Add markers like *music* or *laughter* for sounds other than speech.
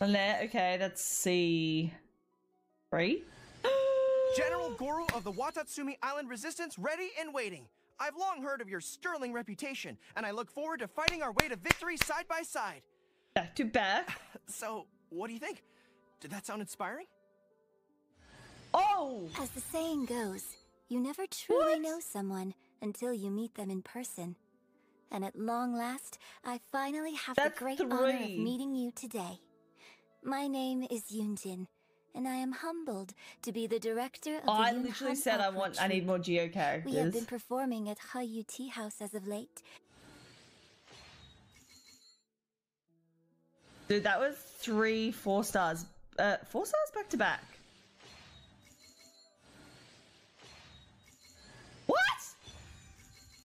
Le- Okay, that's C. Three? *gasps* General Goro of the Watatsumi Island Resistance ready and waiting. I've long heard of your sterling reputation, and I look forward to fighting our way to victory side by side. Back to back. *laughs* So, what do you think? Did that sound inspiring? Oh! As the saying goes, you never truly What? know someone until you meet them in person. And at long last, I finally have That's the great honor of meeting you today. My name is Yun Jin, and I am humbled to be the director of the I Yunhan literally said I want I need more Geo We have been performing at Heyu Tea House as of late. Dude, that was three four stars. Uh, four stars back to back.